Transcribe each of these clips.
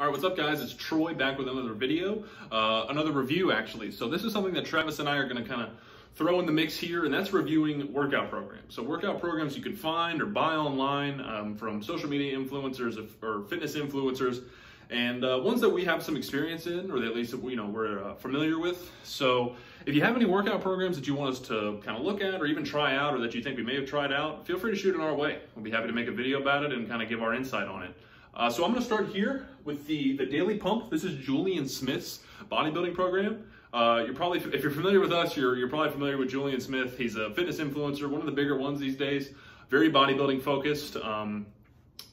All right, what's up guys? It's Troy back with another video, uh, another review actually. So this is something that Travis and I are gonna kind of throw in the mix here, and that's reviewing workout programs. So workout programs you can find or buy online um, from social media influencers or fitness influencers, and uh, ones that we have some experience in, or at least you know we're uh, familiar with. So if you have any workout programs that you want us to kind of look at, or even try out, or that you think we may have tried out, feel free to shoot it our way. We'll be happy to make a video about it and kind of give our insight on it. Uh, so I'm going to start here with the, the Daily Pump. This is Julian Smith's bodybuilding program. Uh, you're probably, if you're familiar with us, you're, you're probably familiar with Julian Smith. He's a fitness influencer, one of the bigger ones these days, very bodybuilding focused. Um,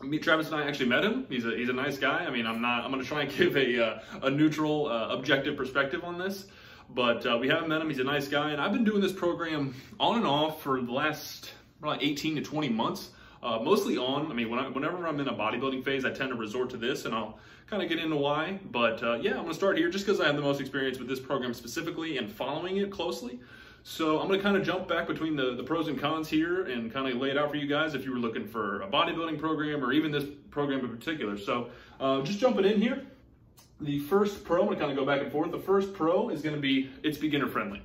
me, Travis and I actually met him. He's a, he's a nice guy. I mean, I'm not, I'm going to try and give a, uh, a neutral, uh, objective perspective on this, but uh, we haven't met him. He's a nice guy. And I've been doing this program on and off for the last probably 18 to 20 months. Uh, mostly on, I mean, when I, whenever I'm in a bodybuilding phase, I tend to resort to this and I'll kind of get into why. But uh, yeah, I'm gonna start here just because I have the most experience with this program specifically and following it closely. So I'm gonna kind of jump back between the, the pros and cons here and kind of lay it out for you guys if you were looking for a bodybuilding program or even this program in particular. So uh, just jumping in here. The first pro, I'm gonna kind of go back and forth. The first pro is gonna be, it's beginner friendly.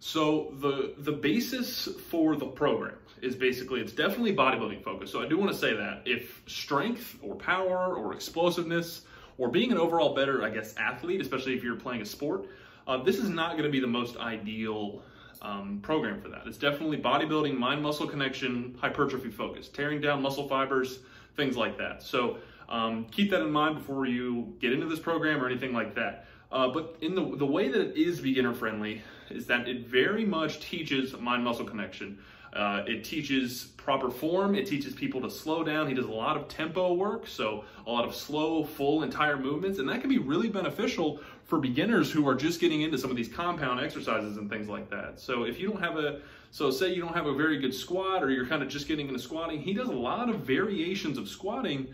So the the basis for the program is basically it's definitely bodybuilding focused. So I do want to say that if strength or power or explosiveness or being an overall better, I guess, athlete, especially if you're playing a sport, uh, this is not going to be the most ideal um, program for that. It's definitely bodybuilding, mind muscle connection, hypertrophy focused, tearing down muscle fibers, things like that. So um, keep that in mind before you get into this program or anything like that. Uh, but in the, the way that it is beginner friendly is that it very much teaches mind-muscle connection. Uh, it teaches proper form. It teaches people to slow down. He does a lot of tempo work, so a lot of slow, full, entire movements, and that can be really beneficial for beginners who are just getting into some of these compound exercises and things like that. So if you don't have a, so say you don't have a very good squat or you're kind of just getting into squatting, he does a lot of variations of squatting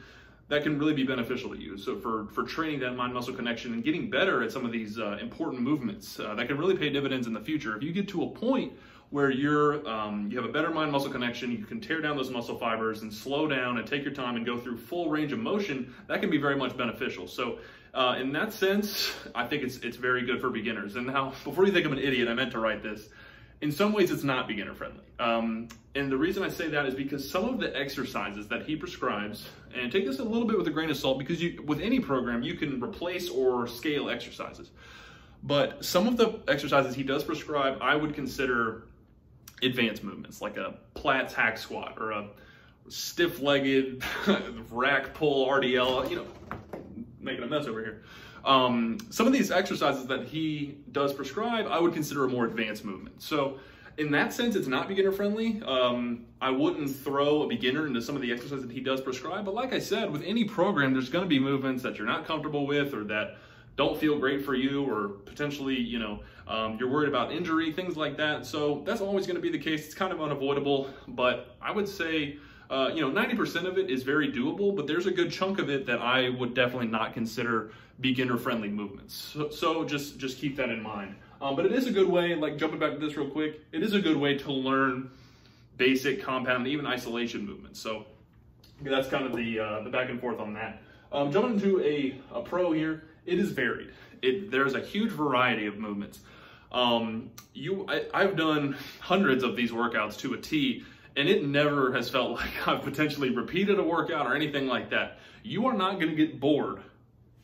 that can really be beneficial to you. So for, for training that mind-muscle connection and getting better at some of these uh, important movements, uh, that can really pay dividends in the future. If you get to a point where you're, um, you have a better mind-muscle connection, you can tear down those muscle fibers and slow down and take your time and go through full range of motion, that can be very much beneficial. So uh, in that sense, I think it's, it's very good for beginners. And now, before you think I'm an idiot, I meant to write this in some ways it's not beginner friendly. Um, and the reason I say that is because some of the exercises that he prescribes, and take this a little bit with a grain of salt because you, with any program, you can replace or scale exercises. But some of the exercises he does prescribe, I would consider advanced movements, like a Platz hack squat or a stiff-legged rack pull RDL, you know, making a mess over here. Um, some of these exercises that he does prescribe, I would consider a more advanced movement. So in that sense, it's not beginner friendly. Um, I wouldn't throw a beginner into some of the exercises that he does prescribe. But like I said, with any program, there's going to be movements that you're not comfortable with or that don't feel great for you or potentially, you know, um, you're worried about injury, things like that. So that's always going to be the case. It's kind of unavoidable, but I would say uh, you know, 90% of it is very doable, but there's a good chunk of it that I would definitely not consider beginner-friendly movements. So, so, just, just keep that in mind. Um, but it is a good way, like jumping back to this real quick, it is a good way to learn basic compound, even isolation movements. So that's kind of the, uh, the back and forth on that. Um, jumping into a, a pro here, it is varied. It, there's a huge variety of movements. Um, you, I, I've done hundreds of these workouts to a T, and it never has felt like I've potentially repeated a workout or anything like that. You are not going to get bored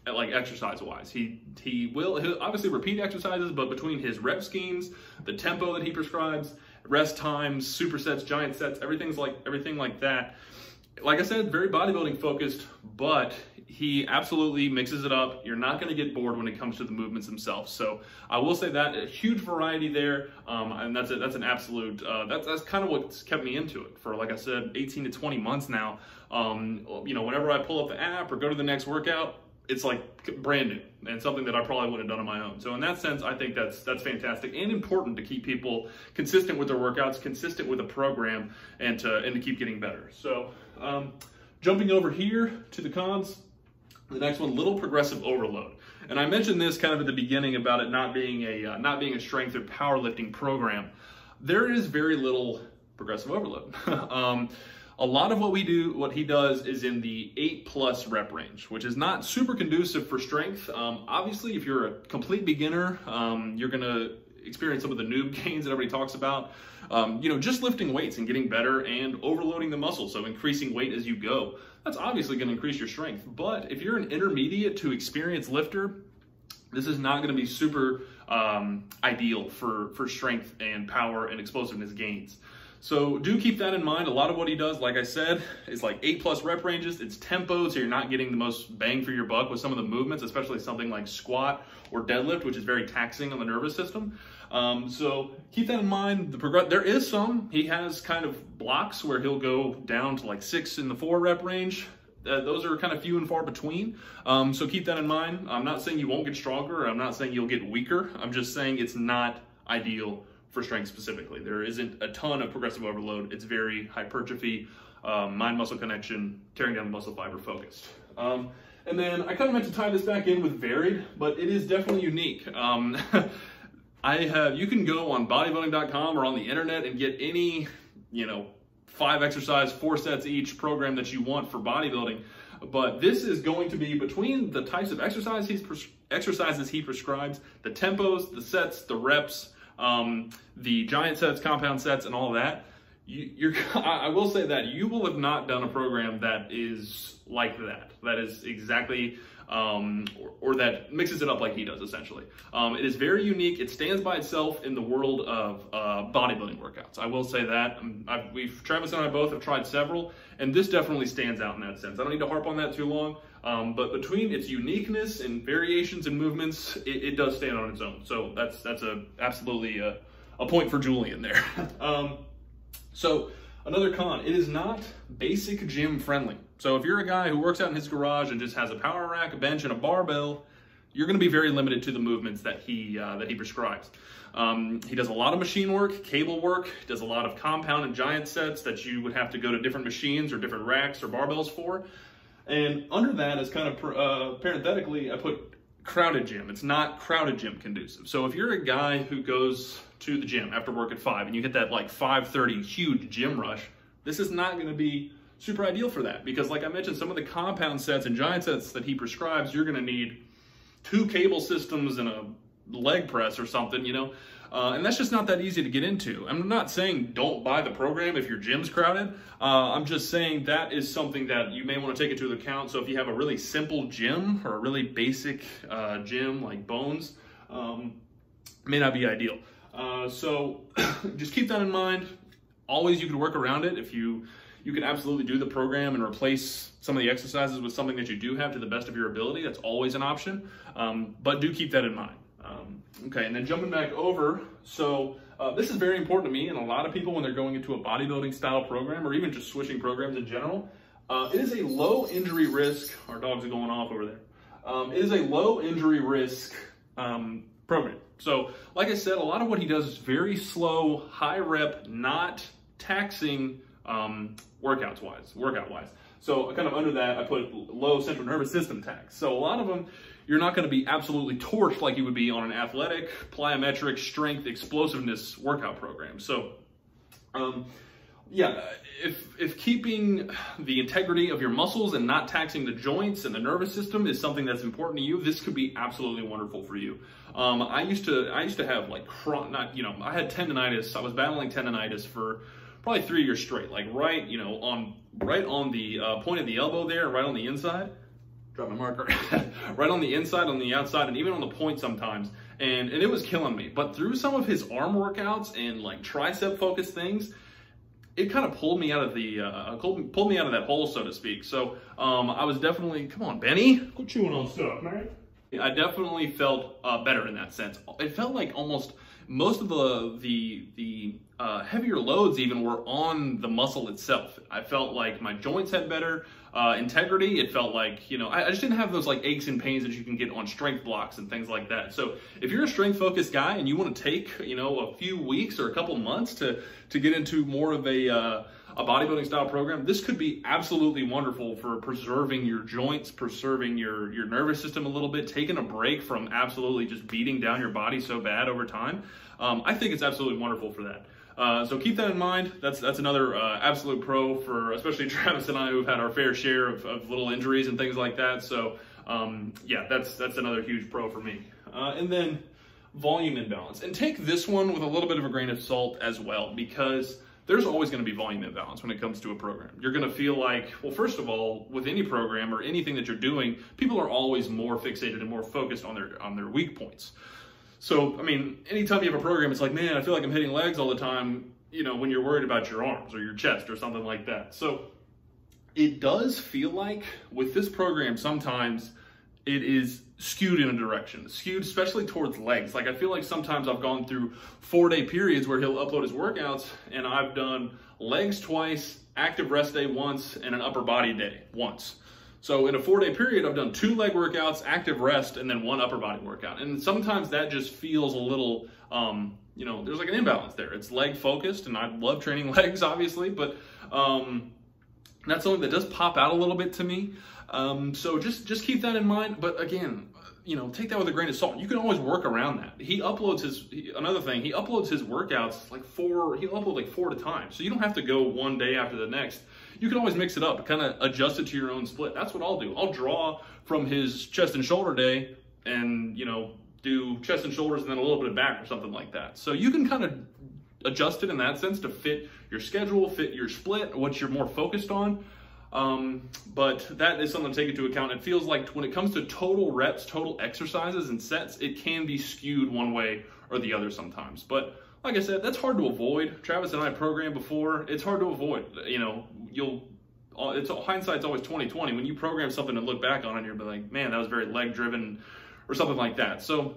at like exercise wise. He he will obviously repeat exercises, but between his rep schemes, the tempo that he prescribes, rest times, supersets, giant sets, everything's like everything like that like I said, very bodybuilding focused, but he absolutely mixes it up. You're not going to get bored when it comes to the movements themselves. So I will say that a huge variety there, um, and that's a, that's an absolute. Uh, that's that's kind of what's kept me into it for like I said, 18 to 20 months now. Um, you know, whenever I pull up the app or go to the next workout, it's like brand new and something that I probably wouldn't have done on my own. So in that sense, I think that's that's fantastic and important to keep people consistent with their workouts, consistent with a program, and to and to keep getting better. So um, jumping over here to the cons, the next one, little progressive overload. And I mentioned this kind of at the beginning about it not being a uh, not being a strength or powerlifting program. There is very little progressive overload. um, a lot of what we do, what he does is in the eight plus rep range, which is not super conducive for strength. Um, obviously, if you're a complete beginner, um, you're gonna experience some of the noob gains that everybody talks about. Um, you know, just lifting weights and getting better and overloading the muscle, so increasing weight as you go. That's obviously gonna increase your strength. But if you're an intermediate to experienced lifter, this is not gonna be super um, ideal for, for strength and power and explosiveness gains. So do keep that in mind. A lot of what he does, like I said, is like eight plus rep ranges. It's tempo, so you're not getting the most bang for your buck with some of the movements, especially something like squat or deadlift, which is very taxing on the nervous system. Um, so keep that in mind. The progress there is some. He has kind of blocks where he'll go down to like six in the four rep range. Uh, those are kind of few and far between. Um, so keep that in mind. I'm not saying you won't get stronger. I'm not saying you'll get weaker. I'm just saying it's not ideal for strength specifically. There isn't a ton of progressive overload. It's very hypertrophy, um, mind-muscle connection, tearing down the muscle fiber focused. Um, and then I kind of meant to tie this back in with varied, but it is definitely unique. Um, I have, you can go on bodybuilding.com or on the internet and get any, you know, five exercise, four sets each program that you want for bodybuilding. But this is going to be between the types of exercise he's exercises he prescribes, the tempos, the sets, the reps, um, the giant sets, compound sets, and all that, you, are I will say that you will have not done a program that is like that. That is exactly, um, or, or, that mixes it up like he does, essentially. Um, it is very unique. It stands by itself in the world of uh, bodybuilding workouts. I will say that. Um, I've, we've Travis and I both have tried several, and this definitely stands out in that sense. I don't need to harp on that too long. Um, but between its uniqueness and variations and movements, it, it, does stand on its own. So that's that's a absolutely a, a point for Julian there. um, so another con, it is not basic gym friendly. So if you're a guy who works out in his garage and just has a power rack, a bench, and a barbell, you're going to be very limited to the movements that he uh, that he prescribes. Um, he does a lot of machine work, cable work, does a lot of compound and giant sets that you would have to go to different machines or different racks or barbells for. And under that is kind of uh, parenthetically, I put crowded gym. It's not crowded gym conducive. So if you're a guy who goes to the gym after work at five and you get that like 5.30 huge gym rush, this is not gonna be super ideal for that because like I mentioned, some of the compound sets and giant sets that he prescribes, you're gonna need two cable systems and a leg press or something, you know? Uh, and that's just not that easy to get into. I'm not saying don't buy the program if your gym's crowded. Uh, I'm just saying that is something that you may want to take into account. So if you have a really simple gym or a really basic uh, gym like Bones, um, may not be ideal. Uh, so just keep that in mind. Always you can work around it if you you can absolutely do the program and replace some of the exercises with something that you do have to the best of your ability. That's always an option, um, but do keep that in mind. Um, okay, and then jumping back over, so uh, this is very important to me and a lot of people when they're going into a bodybuilding style program or even just switching programs in general. Uh, it is a low injury risk, our dogs are going off over there. Um, it is a low injury risk um, program. So like I said, a lot of what he does is very slow, high rep, not taxing um, workouts wise, workout wise. So kind of under that, I put low central nervous system tax. So a lot of them, you're not going to be absolutely torched like you would be on an athletic, plyometric, strength, explosiveness workout program. So, um, yeah, if, if keeping the integrity of your muscles and not taxing the joints and the nervous system is something that's important to you, this could be absolutely wonderful for you. Um, I used to, I used to have like, not, you know, I had tendonitis. I was battling tendonitis for probably three years straight, like right, you know, on, right on the uh, point of the elbow there, right on the inside drop my marker, right on the inside, on the outside, and even on the point sometimes. And, and it was killing me. But through some of his arm workouts and like tricep focused things, it kind of pulled me out of the, uh, pulled me out of that hole, so to speak. So um, I was definitely, come on, Benny, quit chewing on stuff, man. I definitely felt uh, better in that sense. It felt like almost most of the the the uh, heavier loads even were on the muscle itself. I felt like my joints had better uh, integrity. It felt like, you know, I, I, just didn't have those like aches and pains that you can get on strength blocks and things like that. So if you're a strength focused guy and you want to take, you know, a few weeks or a couple months to, to get into more of a, uh, a bodybuilding style program, this could be absolutely wonderful for preserving your joints, preserving your, your nervous system a little bit, taking a break from absolutely just beating down your body so bad over time. Um, I think it's absolutely wonderful for that. Uh, so keep that in mind. That's that's another uh, absolute pro for especially Travis and I who've had our fair share of, of little injuries and things like that. So um, yeah, that's that's another huge pro for me. Uh, and then volume imbalance. And take this one with a little bit of a grain of salt as well, because there's always going to be volume imbalance when it comes to a program. You're going to feel like, well, first of all, with any program or anything that you're doing, people are always more fixated and more focused on their on their weak points. So, I mean, anytime you have a program, it's like, man, I feel like I'm hitting legs all the time, you know, when you're worried about your arms or your chest or something like that. So, it does feel like with this program sometimes it is skewed in a direction, skewed especially towards legs. Like I feel like sometimes I've gone through four day periods where he'll upload his workouts and I've done legs twice, active rest day once, and an upper body day once. So in a four day period, I've done two leg workouts, active rest, and then one upper body workout. And sometimes that just feels a little, um, you know, there's like an imbalance there. It's leg focused and I love training legs obviously, but um, that's something that does pop out a little bit to me. Um, so just just keep that in mind. But again, you know, take that with a grain of salt. You can always work around that. He uploads his he, another thing. He uploads his workouts like four. He'll upload like four at a time, so you don't have to go one day after the next. You can always mix it up, kind of adjust it to your own split. That's what I'll do. I'll draw from his chest and shoulder day, and you know, do chest and shoulders and then a little bit of back or something like that. So you can kind of adjust it in that sense to fit your schedule, fit your split, what you're more focused on. Um, but that is something to take into account. It feels like when it comes to total reps, total exercises and sets, it can be skewed one way or the other sometimes. But like I said, that's hard to avoid. Travis and I programmed before. It's hard to avoid. You know, you'll it's hindsight's always 2020. When you program something and look back on it, you'll be like, man, that was very leg driven or something like that. So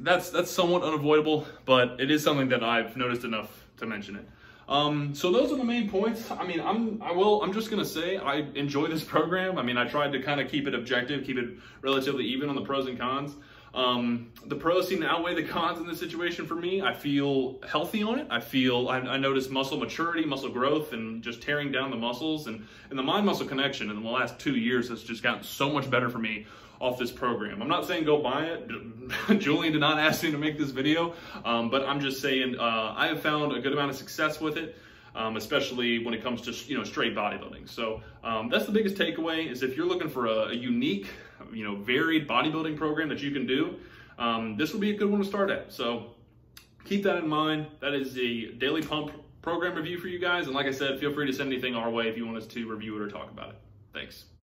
that's that's somewhat unavoidable, but it is something that I've noticed enough to mention it. Um, so those are the main points. I mean, I'm I will I'm just gonna say I enjoy this program. I mean, I tried to kind of keep it objective, keep it relatively even on the pros and cons. Um, the pros seem to outweigh the cons in this situation for me. I feel healthy on it. I feel I, I notice muscle maturity, muscle growth, and just tearing down the muscles and and the mind muscle connection in the last two years has just gotten so much better for me off this program. I'm not saying go buy it. Julian did not ask me to make this video, um, but I'm just saying uh, I have found a good amount of success with it. Um, especially when it comes to you know straight bodybuilding. So um, that's the biggest takeaway is if you're looking for a, a, unique, you know, varied bodybuilding program that you can do, um, this would be a good one to start at. So keep that in mind. That is the Daily Pump program review for you guys. And like I said, feel free to send anything our way if you want us to review it or talk about it. Thanks.